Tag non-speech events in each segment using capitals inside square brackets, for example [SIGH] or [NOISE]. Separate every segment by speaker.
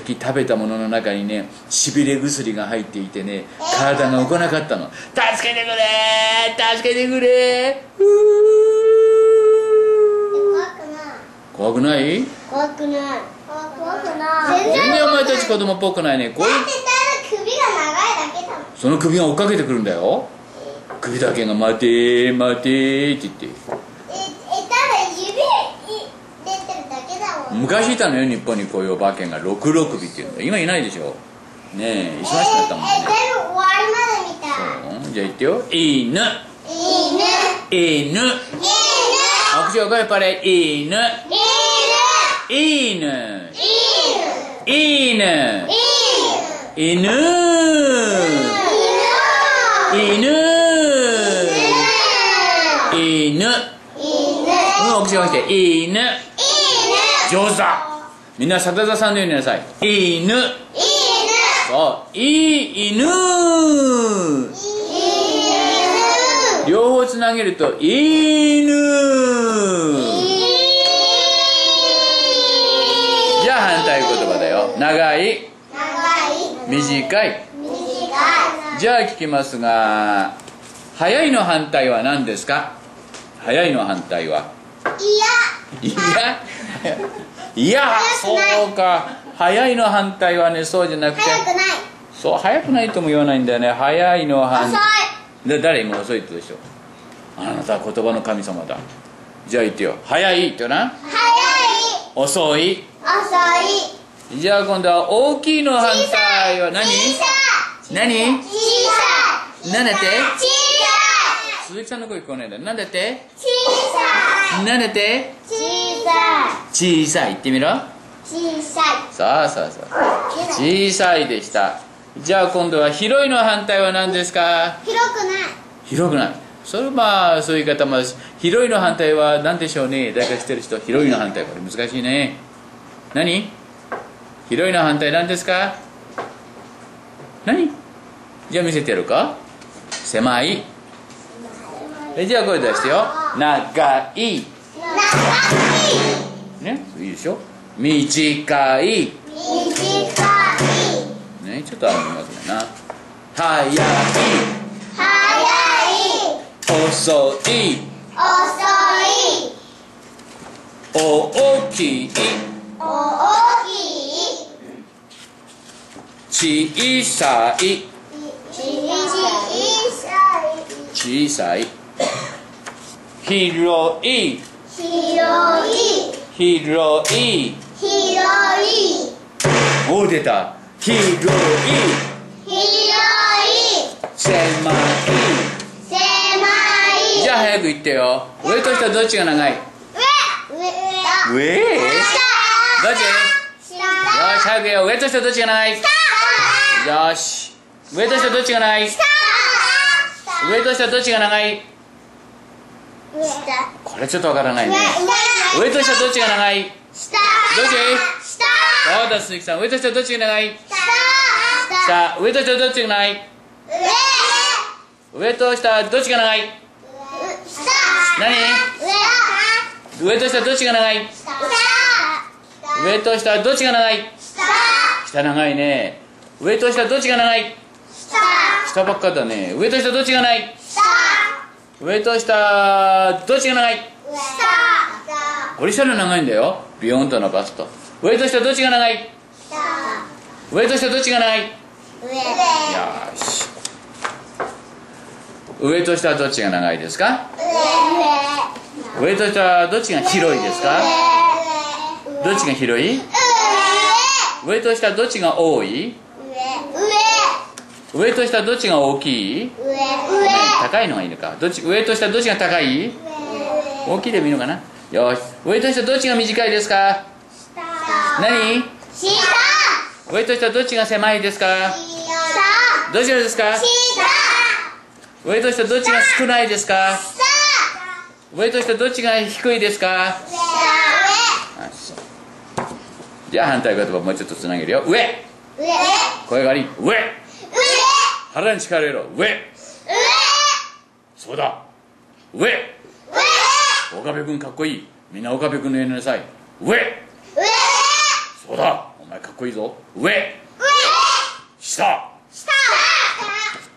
Speaker 1: さっき食べたものの中にねしびれ薬が入っていてね体が動かなかったの。助けてくれ助けてくれ。ふ
Speaker 2: 怖くない。
Speaker 1: ー怖くない。
Speaker 2: 怖くない。怖くない。
Speaker 1: 全然お前たち子供っぽくないね。こういう
Speaker 2: だってただ首が長いだけだもん。
Speaker 1: その首が追っかけてくるんだよ。首だけが「待て待て」って言って
Speaker 2: ええただ指い出てるだけだもん
Speaker 1: 昔いたのよ日本にこういうお化けが。六六首っていうんだ今いないでしょ。ねえ忙しくなったもん
Speaker 2: ええ
Speaker 1: ね
Speaker 2: 全部終わりまで見た
Speaker 1: う。んじゃあ言ってよ。犬。
Speaker 2: 犬。
Speaker 1: 犬。
Speaker 2: 犬。
Speaker 1: 拍手を声パレ犬。
Speaker 2: 犬。
Speaker 1: 犬。
Speaker 2: 犬。
Speaker 1: 犬。
Speaker 2: 犬。
Speaker 1: 犬。犬。犬。うん拍手をして犬上手だ。みんな坂田さんのようになさい。犬。そういい犬。両方つなげると犬。じゃあ反対言葉だよ。長い。短い。じゃあ聞きますが早いの反対は何ですか？早いの反対はいやいやそうか。早いの反対はねそうじゃなくて。
Speaker 2: 早くない。
Speaker 1: そう早くないとも言わないんだよね。早いの反
Speaker 2: 遅い。
Speaker 1: で誰今遅いってでしょ。あなたは言葉の神様だ。じゃあ言ってよ。早いってな。
Speaker 2: 早い。
Speaker 1: 遅い。
Speaker 2: 遅い。
Speaker 1: じゃあ今度は大きいの反対は何？何？
Speaker 2: 小さい。
Speaker 1: なんだって？
Speaker 2: 小さ
Speaker 1: 鈴木さんの声聞こえないんだなんだって？
Speaker 2: い小さい
Speaker 1: なんだって
Speaker 2: 小さ
Speaker 1: 小さい。言ってみろ。
Speaker 2: い。小さ
Speaker 1: さあさあさあ
Speaker 2: い
Speaker 1: 小さいでした。じゃあ今度は広いの反対は何ですか？
Speaker 2: 広くない。
Speaker 1: 広くない。それまあそういう方も広いの反対は何でしょうね？誰か知ってる人広いの反対これ難しいね。何？広いの反対何ですか？何？じゃあ見せてやるか。狭い。えじゃあ声出してよ長い。
Speaker 2: 長
Speaker 1: ねいいでしょ？短い。
Speaker 2: い短い。
Speaker 1: ねちょっとあるうまくないな。早い。
Speaker 2: 早い。
Speaker 1: 遅い。
Speaker 2: 遅い。
Speaker 1: 大きい。
Speaker 2: 大きい。
Speaker 1: 小さい。
Speaker 2: 小さい。
Speaker 1: 小さい広い。
Speaker 2: 広い。
Speaker 1: 広い。
Speaker 2: 広い。
Speaker 1: お出た。広い。
Speaker 2: 広い。
Speaker 1: 狭い。
Speaker 2: 狭い。
Speaker 1: じゃあ早く言ってよ。上と下どっちが長い？
Speaker 2: 上。上？
Speaker 1: 上どっち？
Speaker 2: 下。
Speaker 1: よし早く言おう。上と下どっちが長い？よし。上と下どっちが長い？上と下どっちが長い？これちょっとわからないね。
Speaker 2: 上
Speaker 1: 上と下どっちが長い？
Speaker 2: 下。
Speaker 1: どっち？
Speaker 2: 下。
Speaker 1: そうだ鈴木さん。上と下どっちが長い？
Speaker 2: 下。
Speaker 1: 上と下どっちが長い？
Speaker 2: 上。
Speaker 1: 上と下どっちが長い？
Speaker 2: 下。
Speaker 1: 何？
Speaker 2: 上。
Speaker 1: 上と下どっちが長い？
Speaker 2: 下。
Speaker 1: 上と下どっちが長い？
Speaker 2: 下。
Speaker 1: 下長いね。上と下どっちが長い？
Speaker 2: 下。
Speaker 1: 下ばっかだね。上と下どっちが長い？
Speaker 2: 下
Speaker 1: 上と下どっちが長い？
Speaker 2: 下。
Speaker 1: これ下の長いんだよ。ビヨンと伸ばすと。上と下どっちが長い？上と下どっちが長い？よ
Speaker 2: 上
Speaker 1: し。上と下どっちが長いですか？上。と下どっちが広いですか？どっちが広い？上。と下どっちが多い？上と下どっちが大きい？高いのがいいのか。どっち上と下どっちが高い？大きいでもいいのかな？よし。上と下どっちが短いですか？何？上と下どっちが狭いですか？どちらですか？上と下どっちが少ないですか？上と下どっちが低いですか？じゃあ反対言葉もうちょっとつなげるよ。上。声が悪い。上。腹に力入れろ。上そうだ。上。岡部君かっこいい。みんな岡部君のやりなさい。上。そそうだ。お前かっこいいぞ。上。
Speaker 2: 上。
Speaker 1: 下。
Speaker 2: 下。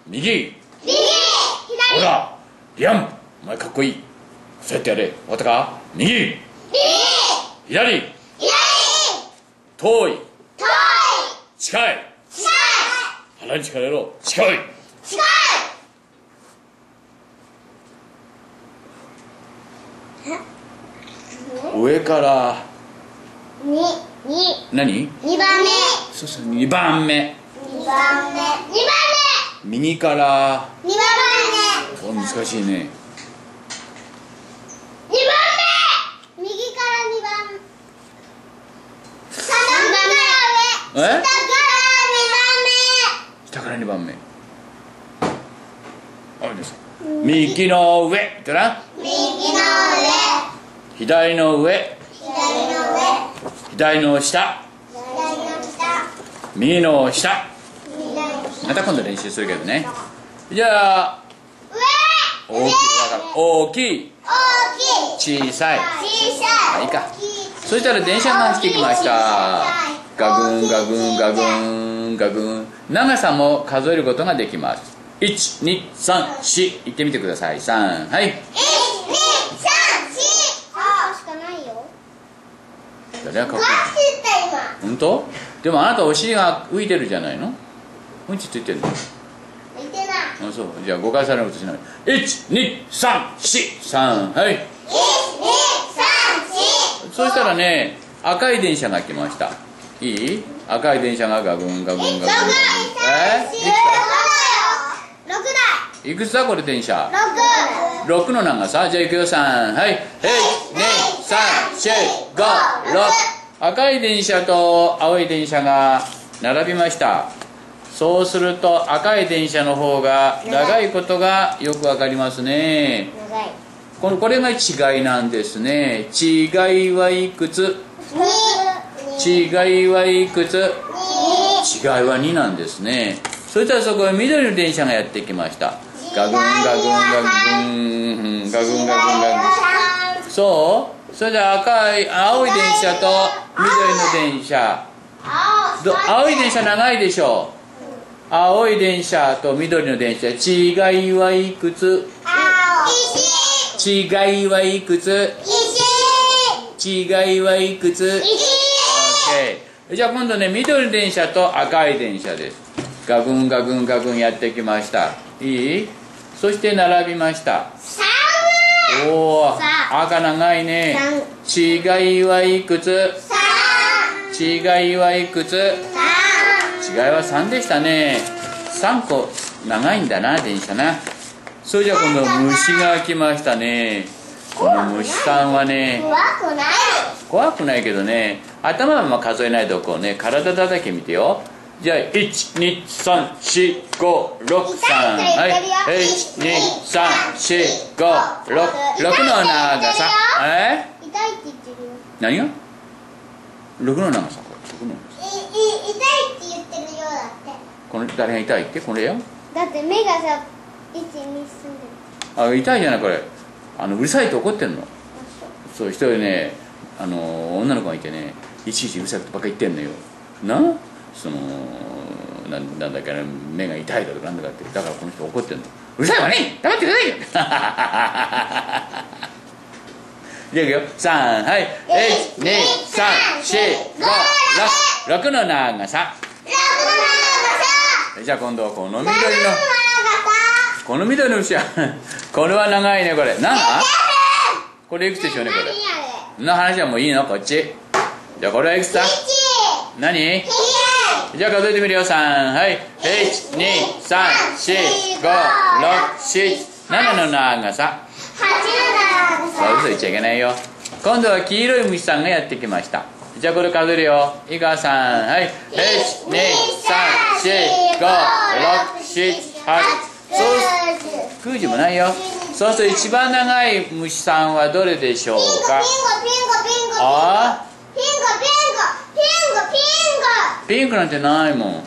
Speaker 1: 右。
Speaker 2: 右。
Speaker 1: そう
Speaker 2: 左
Speaker 1: だリアン。お前かっこいい。そうやってやれ。終わったか？右。
Speaker 2: 右。
Speaker 1: 左。
Speaker 2: 左。
Speaker 1: 遠い。
Speaker 2: 遠い。
Speaker 1: 近い。
Speaker 2: 近い。
Speaker 1: 腹に力やろう。近い。
Speaker 2: 近い
Speaker 1: 上から。
Speaker 2: にに。
Speaker 1: 何？
Speaker 2: 二番目。
Speaker 1: そうそう2番目。
Speaker 2: 二番目。二番
Speaker 1: 右から。
Speaker 2: 目二番
Speaker 1: お難しいね。
Speaker 2: 目二番目。右から二番。三番目。
Speaker 1: え？
Speaker 2: 下から二番
Speaker 1: 下から2番目。あれです右の上ってな。
Speaker 2: 目右の
Speaker 1: 左の上。
Speaker 2: 上左の上
Speaker 1: 左の下。
Speaker 2: 左の下。
Speaker 1: 右の下。また今度練習するけどね。じゃあ
Speaker 2: 上。
Speaker 1: 大きい。大きい。
Speaker 2: 大きい。
Speaker 1: 小さい。
Speaker 2: 小さい。
Speaker 1: あいいか。そしたら電車が走ってきました。ガグンガグンガグンガグン。長さも数えることができます1234言ってみてください。3はい。
Speaker 2: 一二三四あしかないよ。
Speaker 1: 誰がかっこいい本当？でもあなたお尻が浮いてるじゃないの？うんちついてるの？
Speaker 2: 見てない。
Speaker 1: あそう。じゃあ誤解されることしない。12343はい。
Speaker 2: 一二三四
Speaker 1: そしたらね赤い電車が来ました。いい？赤い電車がガグンガグンガグン。え
Speaker 2: 六だよ六だ
Speaker 1: いくつだこれ電車？
Speaker 2: 六。
Speaker 1: 6の長さ？じゃあいくよ3はい。12345赤い電車と青い電車が並びました。そうすると赤い電車の方が長い。ことがよくわかりますね。
Speaker 2: 長い。
Speaker 1: このこれが違いなんですね。違いはいくつ？
Speaker 2: 二。
Speaker 1: 違いはいくつ？
Speaker 2: 二。
Speaker 1: 違いは2なんですね。そしたらそこへ緑の電車がやってきましたガグンガグンガグン。ガグンガグンガグンそう？それで赤い青い電車と緑の電車。
Speaker 2: 青
Speaker 1: ど青い電車長いでしょう。青い電車と緑の電車。違いはいくつ？違いはいくつ？
Speaker 2: 石
Speaker 1: 違いはいくつ？
Speaker 2: 石。
Speaker 1: OK じゃあ今度ね緑の電車と赤い電車です。ガグンガグンガグンやってきました。いい？そして並びました。
Speaker 2: 三
Speaker 1: おお
Speaker 2: さ
Speaker 1: 赤長いね。違いはいくつ
Speaker 2: 三
Speaker 1: 違いはいくつ？
Speaker 2: 三
Speaker 1: 違いは3でしたね。3個長いんだな電車な。それじゃあ今度虫が来ましたね。この虫さんはね。
Speaker 2: 怖くない。
Speaker 1: 怖くないけどね。頭はまあ数えないでおこうね体だけ見てよじゃあ1234563はい。1234566の長さえ？
Speaker 2: 痛いって言ってるよ。
Speaker 1: 何が ?6 の長さこれ。6の長さ
Speaker 2: いい痛いって言ってるようだって。
Speaker 1: この誰が痛いって？これよ。
Speaker 2: だって目がさ一二住んでる。
Speaker 1: あ痛いじゃないこれ。あのうるさいと怒ってんの。そう一人ねあの女の子がいてねいちいちうるさいことばっかり言ってんのよ。な？そのなんなんだっけな目が痛いだとかなんだかってだからこの人怒ってんの。うるさいわね！黙ってくださいよ！じゃあいくよ。3はい。1234566の長さ。じゃあ今度はこの緑の。この緑の牛は [LAUGHS] これは長いねこれ。何これいくつでしょうねこれ。その話はもういいの？こっち。じゃあこれはいくつだ？何？じゃあ数えてみるよ。3はい。1234567の長さ。そう嘘言っちゃいけないよ。今度は黄色い虫さんがやってきました。じゃあこれ数えるよ。いいか3はい。1234567そう90もないよ。そうすると一番長い虫さんはどれでしょうか？あ？ピンクなんてないもん。あ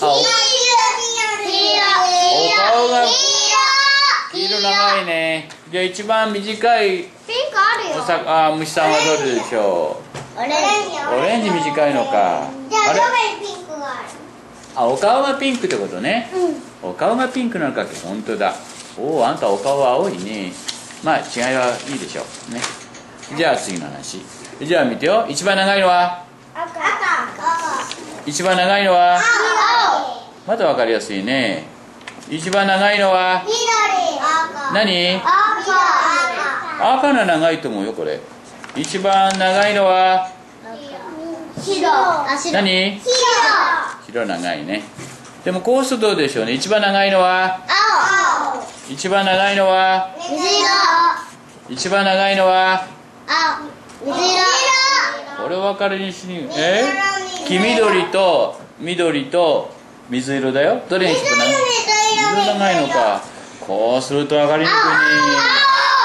Speaker 1: お顔が。黄色長いね。じゃあ一番短い
Speaker 2: ピンクあるよ。
Speaker 1: おさあ虫さんはどれでしょう？
Speaker 2: オレンジ。
Speaker 1: オレンジ短いのか。
Speaker 2: じゃあどこにピンクがある。
Speaker 1: あお顔がピンクってことね。お顔がピンクなのか本当だ。おおあんたお顔は青いね。まあ違いはいいでしょう。ね。じゃあ次の話。じゃあ見てよ。一番長いのは？一番長いのは？
Speaker 2: 青
Speaker 1: まだ分かりやすいね。一番長いのは？何？
Speaker 2: 赤。赤
Speaker 1: 赤の長いと思うよこれ。一番長いのは？何？
Speaker 2: 白。
Speaker 1: 白長いね。でもこうするとどうでしょうね。一番長いのは？
Speaker 2: 青。
Speaker 1: 一番長いのは？
Speaker 2: 水色。
Speaker 1: 一番長いのは？
Speaker 2: 青。水色
Speaker 1: これ分かりにしにえ黄緑と緑と水色だよ。どれに一番長い水色長いのかこうすると分かりにくいね。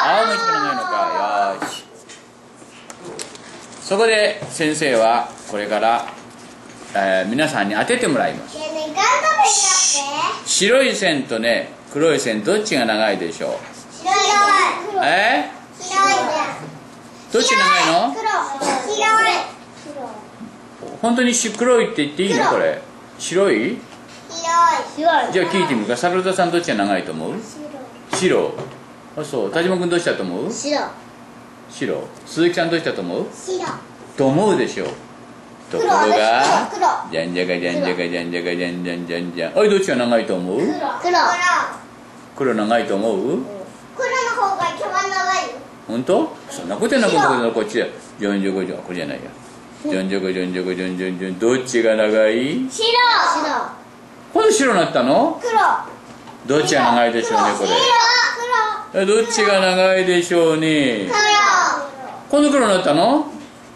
Speaker 1: 青が一番長いのか。よし。そこで先生はこれから、えー皆さんに当ててもらいます。白い線とね黒い線どっちが長いでしょう？
Speaker 2: 白い
Speaker 1: え？
Speaker 2: 白い
Speaker 1: どっちが長いの？
Speaker 2: 黒。
Speaker 1: 本当にし黒いって言っていいの？
Speaker 2: 黒。
Speaker 1: これ。白い？
Speaker 2: 白い。白
Speaker 1: じゃあ聞いてみるか。桜田さんどっちが長いと思う？白あそう。田島君どうしたと思う？
Speaker 2: 白。
Speaker 1: 白。鈴木さんどうしたと思う？
Speaker 2: 白。
Speaker 1: と思うでしょう。ところ
Speaker 2: 黒
Speaker 1: が。
Speaker 2: 黒。
Speaker 1: じゃんじゃかじゃんじゃかじゃんじゃかじゃんじゃんじゃんじゃん。おいどっちが長いと思う？
Speaker 2: 黒。黒。
Speaker 1: 黒長いと思う
Speaker 2: 黒の方が一番長いよ
Speaker 1: 本当？そんなことやなことなこっちだじゃんじゃかじゃんこれじゃないやじゃんじゃかじゃんじゃかじゃんじゃんじゃんどっちが長い？
Speaker 2: 白。白。
Speaker 1: 今度白になったの？
Speaker 2: 黒。
Speaker 1: どっちが長いでしょうねこれ。えどっちが長いでしょうね？
Speaker 2: 黒。
Speaker 1: 今度黒になったの？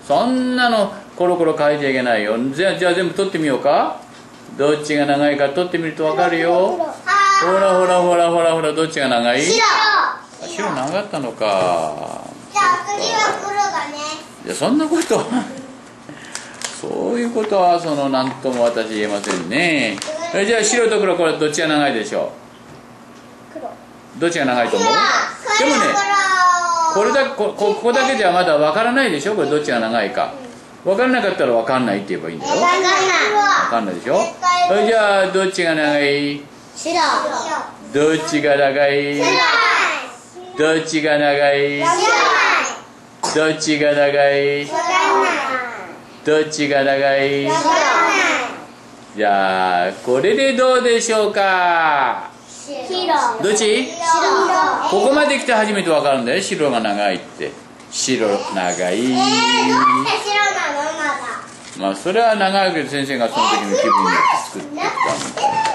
Speaker 1: そんなのコロコロ変えちゃいけないよ。じゃあじゃあ全部取ってみようか。どっちが長いか取ってみると分かるよ。ほらほらほらほらほらどっちが長い？
Speaker 2: 白
Speaker 1: あ白長かったのか。
Speaker 2: じゃあ次は黒だね。
Speaker 1: いやそんなことは。そういうことはその何とも私言えませんね。えじゃあ白と黒これどっちが長いでしょ
Speaker 2: 黒。
Speaker 1: うどっちが長いと思う？でもねこれ
Speaker 2: だ
Speaker 1: だここここだけではまだ分からないでしょ？これどっちが長いか。分からなかったら分かんないって言えばいいんだよ。
Speaker 2: わかんない。
Speaker 1: 分かんないでしょ？じゃあどっちが長い？
Speaker 2: 白。
Speaker 1: どっちが長い？どっちが長い？どっちが長い？どっちが長い？じゃあこれでどうでしょうか？どっち？ここまで来て初めて分かるんだよ。白が長いって。白長い。まあそれは長いけど先生がその時の気分によって作ってきたみたい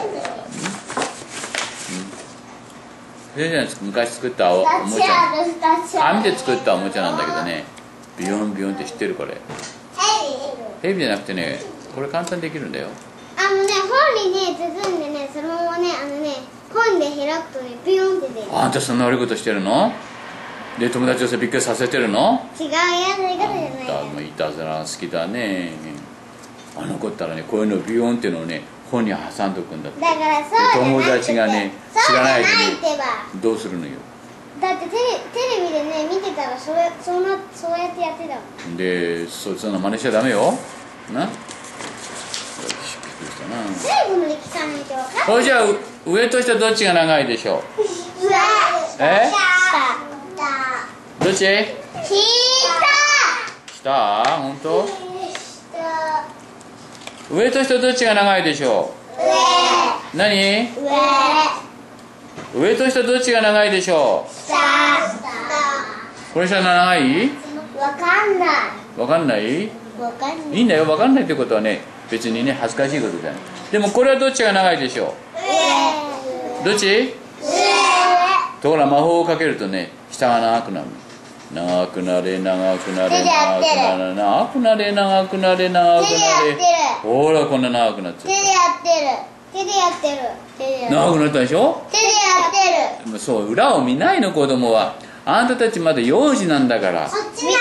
Speaker 1: だからね先生が昔作ったおおもちゃ紙で作ったおもちゃなんだけどね。ビヨンビヨンって知ってるこれ。ヘビじゃなくてねこれ簡単にできるんだよ。
Speaker 2: あのね本にね包んでねそのままねあのね本で開くとねビヨンって出る。
Speaker 1: あんたそんな悪いことしてるの？で友達をさびっくりさせてるの？
Speaker 2: 違うやり方じゃない
Speaker 1: あんたもいたずら好きだね。あの子ったらねこういうのをビヨンっていうのをね本に挟んどくんだって。
Speaker 2: だからそう
Speaker 1: 友達がね知らないでどうするのよ。
Speaker 2: だってテレテレビでね見てたらそれそんなそうやってやってたもん。
Speaker 1: でそそんな真似しちゃダメよ。な？びっくりしたな。
Speaker 2: 最後まで聞かないと分か
Speaker 1: それじゃあう上と下どっちが長いでしょ
Speaker 2: る上
Speaker 1: え？
Speaker 2: 下。
Speaker 1: うどっち？
Speaker 2: 下。
Speaker 1: 下？本当？
Speaker 2: 下
Speaker 1: 上と下どっちが長いでしょう？何？
Speaker 2: 上
Speaker 1: 上と下どっちが長いでしょ
Speaker 2: 下
Speaker 1: う？これ下長い？
Speaker 2: わかんない。
Speaker 1: わかんない？
Speaker 2: わかんない。
Speaker 1: いいんだよ。わかんないってことはね別にね恥ずかしいことじゃない。でもこれはどっちが長いでしょう？どっち？
Speaker 2: 上。
Speaker 1: ところが魔法をかけるとね下が長くなる長くなれ長くなれ長くなれ長くなれ長くなれ長くなれ。
Speaker 2: ってる。
Speaker 1: ほらこんな長くなっちゃっ
Speaker 2: 手でやってる。手でやってる。手でや
Speaker 1: た長くなったでしょ？
Speaker 2: 手でやってる。
Speaker 1: そう裏を見ないの子供は。あんたたちまだ幼児なんだから。
Speaker 2: こっち見てない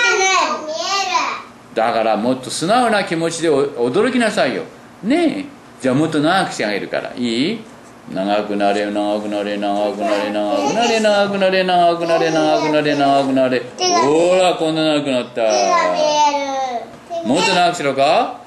Speaker 2: 見え
Speaker 1: だからもっと素直な気持ちでお驚きなさいよ。ねえ。じゃあもっと長くしてあげるから。いい？長くなれ長くなれ長くなれ長くなれ長くなれ長くなれ長くなれ長くなれ。ほらこんな長くなった。もっと長くしろか？